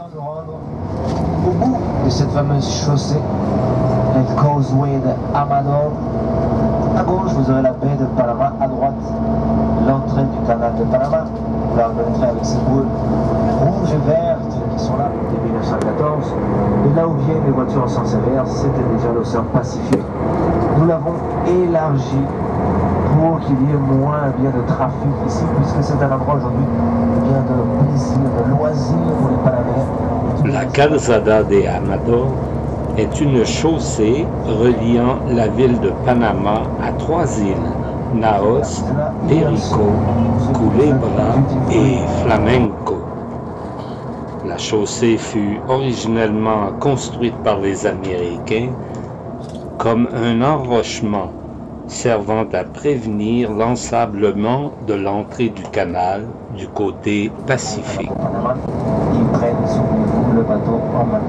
rendre au bout de cette fameuse chaussée, le causeway de Amador. À gauche, vous aurez la baie de Panama, à droite, l'entrée du canal de Panama. Là, on reconnaîtra avec ces boules rouges et vertes qui sont là depuis 1914. Et là où viennent les voitures en sens inverse, c'était déjà l'océan Pacifique. Nous l'avons élargi qu'il y ait moins de trafic ici, puisque c'est un endroit aujourd'hui de plaisir, pour les. La Calzada de Amador est une chaussée reliant la ville de Panama à trois îles, Naos, Perico, Culebra et Flamenco. La chaussée fut originellement construite par les Américains comme un enrochement servant à prévenir l'ensablement de l'entrée du canal du côté pacifique. Ils prennent, souvenez-vous, le bateau en main.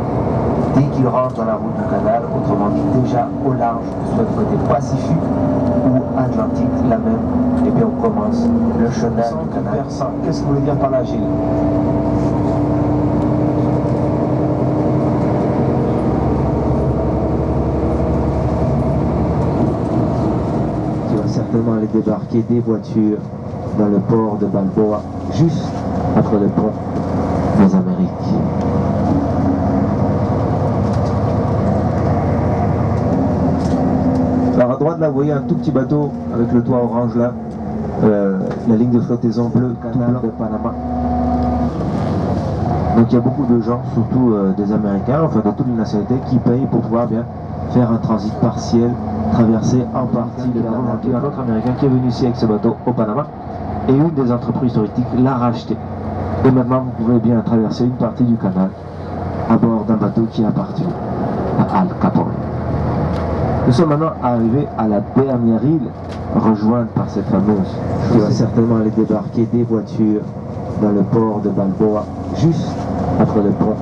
Dès qu'ils rentrent dans la route du canal, autrement dit déjà au large, que ce soit du côté Pacifique ou Atlantique, la même, et bien on commence le chenal du canal. Qu'est-ce que vous voulez dire par là, Gilles? Certainement aller débarquer des voitures dans le port de Balboa, juste entre le pont des Amériques. Alors à droite là, vous voyez un tout petit bateau avec le toit orange là, euh, la ligne de flottaison bleue, canal de Panama. Donc il y a beaucoup de gens, surtout euh, des Américains, enfin de toutes les nationalités, qui payent pour pouvoir bien faire un transit partiel, traverser en partie le canal. Il y a un autre Américain qui est venu ici avec ce bateau au Panama et une des entreprises touristiques l'a racheté. Et maintenant vous pouvez bien traverser une partie du canal à bord d'un bateau qui appartient à Al Capone. Nous sommes maintenant arrivés à la dernière île rejointe par cette fameuse qui va certainement aller débarquer des voitures dans le port de Balboa, juste entre le pont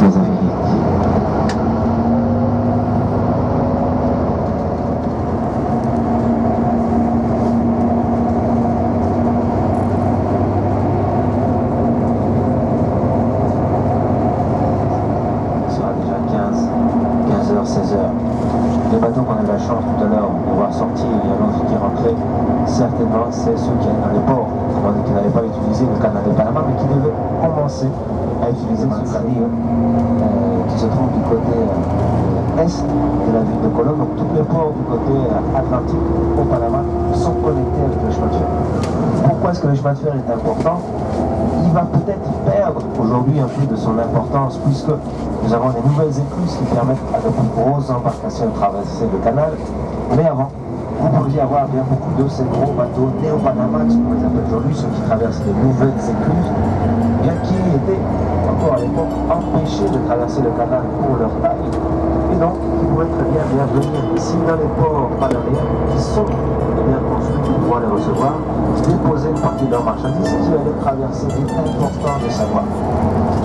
des Amériques. Il sera déjà 15, 15h, 16h. Les bateaux qu'on a eu la chance tout à l'heure de voir sortir, a l'autre qui rentrait, certainement c'est ceux qui allaient dans les ports, qui n'avaient pas utilisé le canal de Panama, mais qui devaient commencer à utiliser ce canal euh, qui se trouve du côté euh, est de la ville de Colombe. Donc tous les ports du côté euh, atlantique au Panama sont connectés avec le chemin de fer. Pourquoi est-ce que le chemin de fer est important? Va peut-être perdre aujourd'hui un peu de son importance puisque nous avons des nouvelles écluses qui permettent à de plus grosses embarcations de traverser le canal. Mais avant, vous pouviez avoir bien beaucoup de ces gros bateaux néo-panamax, comme on les appelle aujourd'hui, ceux qui traversent les nouvelles écluses, bien qui étaient encore à l'époque empêchés de traverser le canal pour leur taille. Et donc, ils pouvaient très bien, bien venir ici dans les ports panaméens qui sont eh bien construits pouvoir les recevoir, déposer une partie de leurs marchandises qui allaient traverser des important de savoir.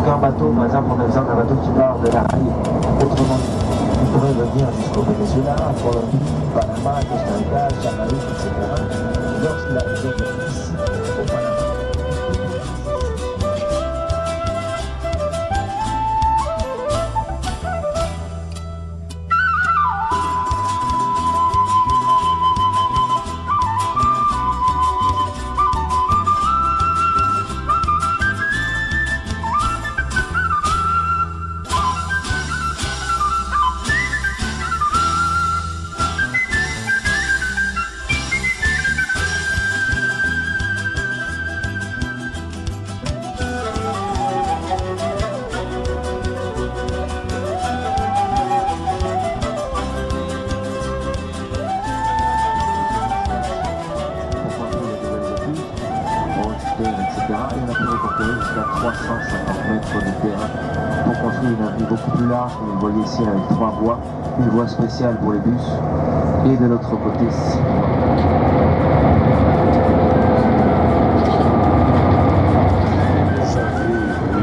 Qu'un bateau, par exemple, on a besoin d'un bateau qui part de la Haye, autrement dit, il pourrait venir jusqu'au Venezuela, Colombie, Panama, Costa Rica, Jamaïque, etc. Lorsqu'il arrivait ici, au Panama. 350 mètres de terrain. Pour construire une avenue beaucoup plus large, comme vous voyez ici, avec trois voies, une voie spéciale pour les bus, et de l'autre côté, six voies.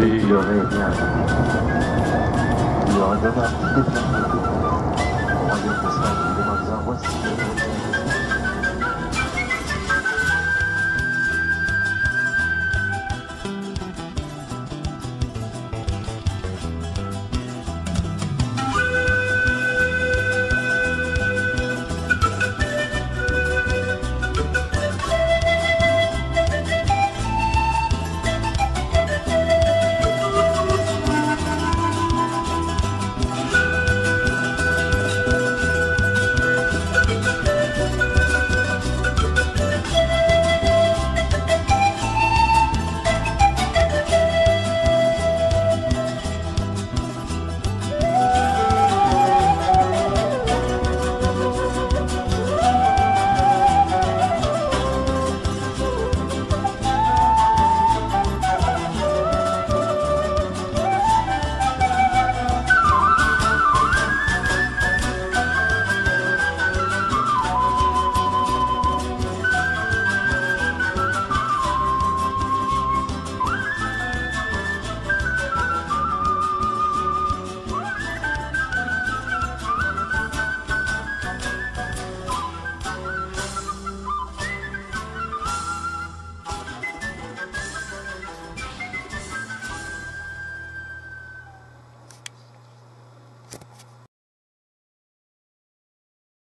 Il aurait bien... Il y aurait un petit déplacement. On va dire que ça, il y voici...